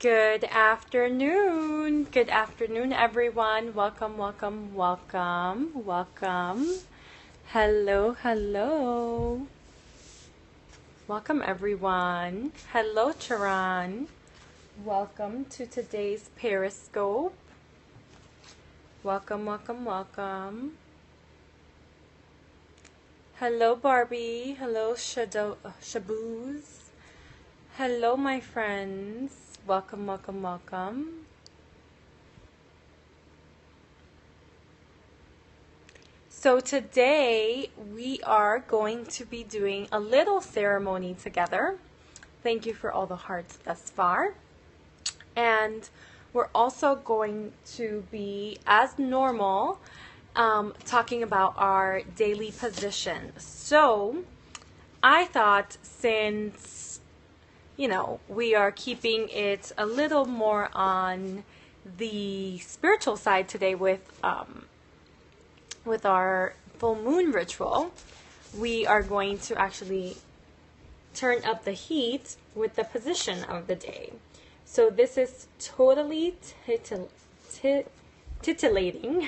Good afternoon. Good afternoon, everyone. Welcome, welcome, welcome, welcome. Hello, hello. Welcome, everyone. Hello, Charan. Welcome to today's Periscope. Welcome, welcome, welcome. Hello, Barbie. Hello, Shadow, uh, Shabooz. Hello, my friends. Welcome, welcome, welcome. So, today we are going to be doing a little ceremony together. Thank you for all the hearts thus far. And we're also going to be, as normal, um, talking about our daily position. So, I thought since, you know, we are keeping it a little more on the spiritual side today with, um, with our full moon ritual, we are going to actually turn up the heat with the position of the day. So this is totally titil- tit- titillating.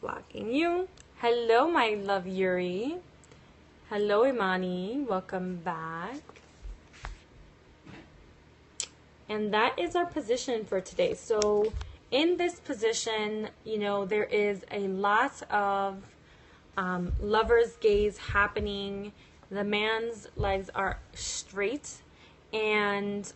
Blocking you. Hello, my love Yuri. Hello, Imani. Welcome back. And that is our position for today. So, in this position, you know, there is a lot of um, lover's gaze happening. The man's legs are straight, and,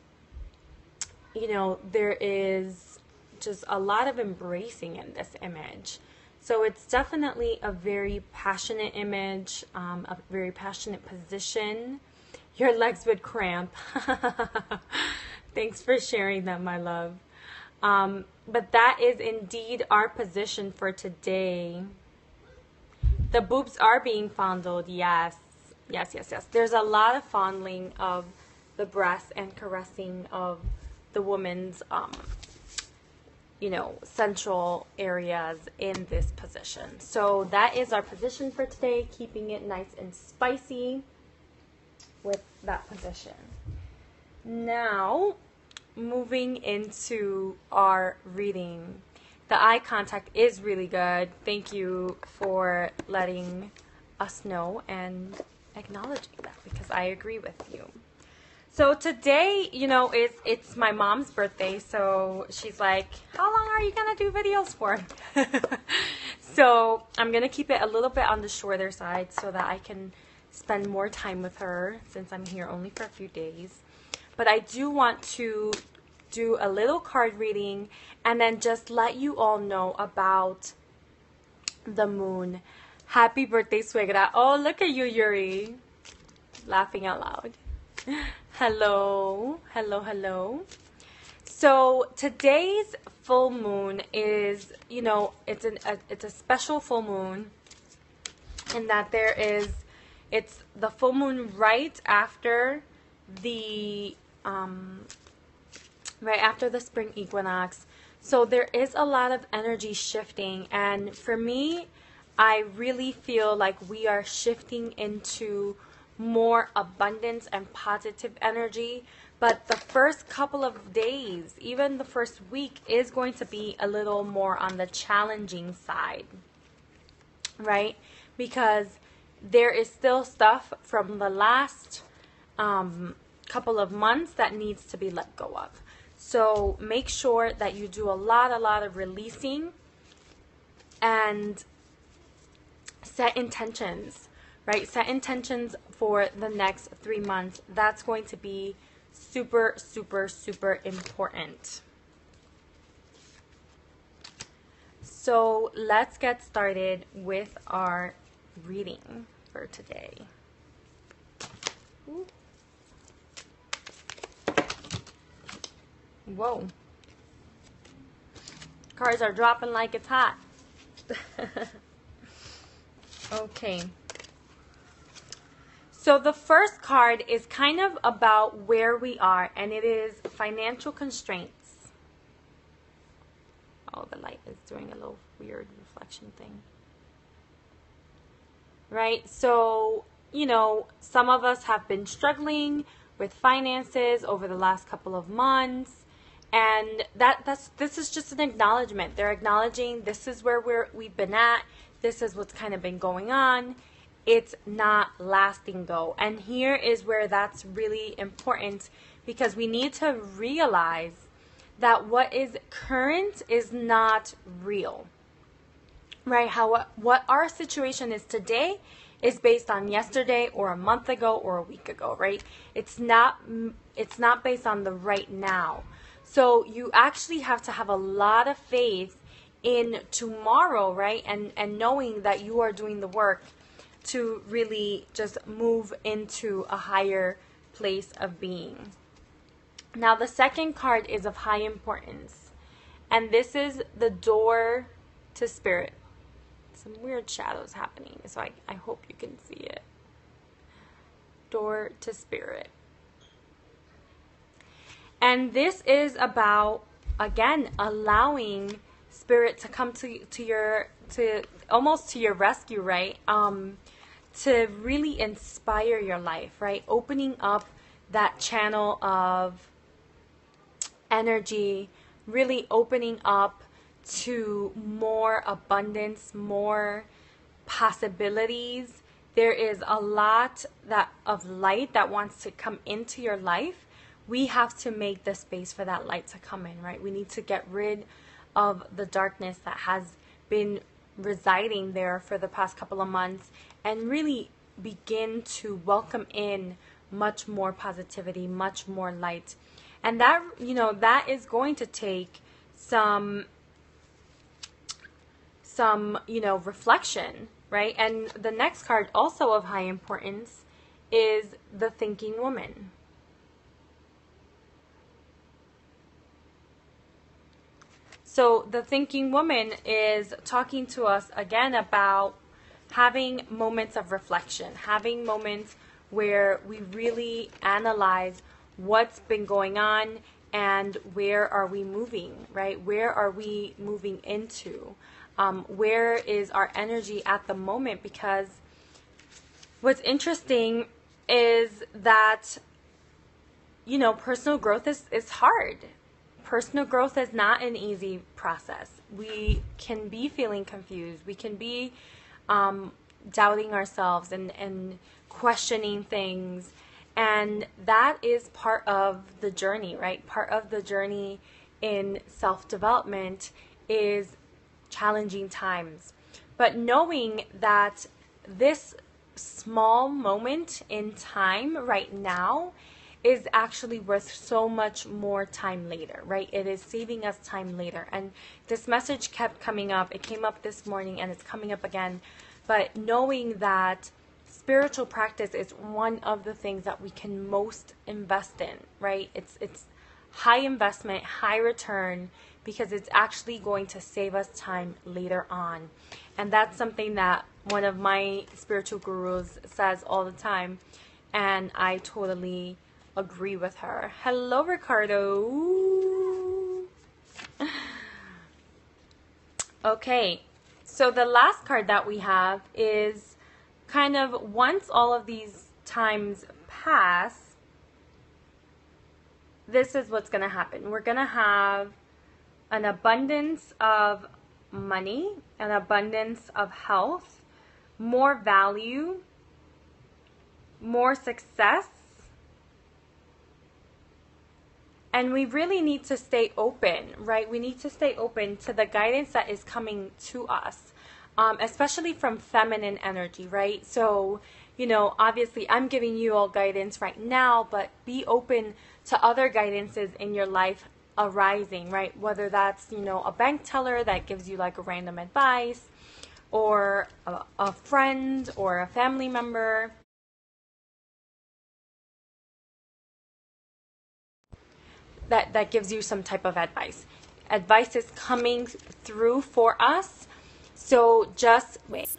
you know, there is just a lot of embracing in this image. So it's definitely a very passionate image, um, a very passionate position. Your legs would cramp. Thanks for sharing that, my love. Um, but that is indeed our position for today. The boobs are being fondled, yes. Yes, yes, yes. There's a lot of fondling of the breasts and caressing of the woman's um, you know, central areas in this position. So that is our position for today, keeping it nice and spicy with that position. Now, moving into our reading. The eye contact is really good. Thank you for letting us know and acknowledging that because I agree with you. So today, you know, it's it's my mom's birthday, so she's like, "How long are you gonna do videos for?" so I'm gonna keep it a little bit on the shorter side so that I can spend more time with her since I'm here only for a few days. But I do want to do a little card reading and then just let you all know about the moon. Happy birthday, Suegra. Oh, look at you, Yuri. Laughing out loud. Hello, hello, hello. So today's full moon is, you know, it's an a, it's a special full moon, in that there is, it's the full moon right after the um, right after the spring equinox. So there is a lot of energy shifting, and for me, I really feel like we are shifting into more abundance and positive energy. But the first couple of days, even the first week, is going to be a little more on the challenging side, right? Because there is still stuff from the last um, couple of months that needs to be let go of. So make sure that you do a lot, a lot of releasing and set intentions right? Set intentions for the next three months. That's going to be super, super, super important. So let's get started with our reading for today. Whoa. Cards are dropping like it's hot. okay. So the first card is kind of about where we are, and it is financial constraints. Oh, the light is doing a little weird reflection thing. Right? So you know, some of us have been struggling with finances over the last couple of months. And that that's this is just an acknowledgement. They're acknowledging this is where we're we've been at. This is what's kind of been going on. It's not lasting though. And here is where that's really important because we need to realize that what is current is not real. Right? How what our situation is today is based on yesterday or a month ago or a week ago, right? It's not it's not based on the right now. So you actually have to have a lot of faith in tomorrow, right? And and knowing that you are doing the work to really just move into a higher place of being. Now the second card is of high importance. And this is the door to spirit some weird shadows happening, so I, I hope you can see it. Door to Spirit. And this is about, again, allowing Spirit to come to, to your, to almost to your rescue, right? Um, to really inspire your life, right? Opening up that channel of energy, really opening up to more abundance, more possibilities. There is a lot that of light that wants to come into your life. We have to make the space for that light to come in, right? We need to get rid of the darkness that has been residing there for the past couple of months and really begin to welcome in much more positivity, much more light. And that, you know, that is going to take some some, you know, reflection, right? And the next card, also of high importance, is the thinking woman. So, the thinking woman is talking to us again about having moments of reflection, having moments where we really analyze what's been going on and where are we moving, right? Where are we moving into? um, where is our energy at the moment because what's interesting is that you know personal growth is, is hard personal growth is not an easy process. We can be feeling confused. We can be um, doubting ourselves and, and questioning things. And that is part of the journey right? Part of the journey in self-development is challenging times. But knowing that this small moment in time right now is actually worth so much more time later, right? It is saving us time later. And this message kept coming up. It came up this morning and it's coming up again. But knowing that spiritual practice is one of the things that we can most invest in, right? It's it's high investment, high return because it's actually going to save us time later on. And that's something that one of my spiritual gurus says all the time. And I totally agree with her. Hello, Ricardo. okay, so the last card that we have is kind of once all of these times pass, this is what's going to happen. We're going to have an abundance of money, an abundance of health, more value, more success. And we really need to stay open, right? We need to stay open to the guidance that is coming to us, um, especially from feminine energy, right? So, you know, obviously I'm giving you all guidance right now, but be open to other guidances in your life arising, right? Whether that's, you know, a bank teller that gives you like a random advice or a, a friend or a family member. That, that gives you some type of advice. Advice is coming through for us. So just wait.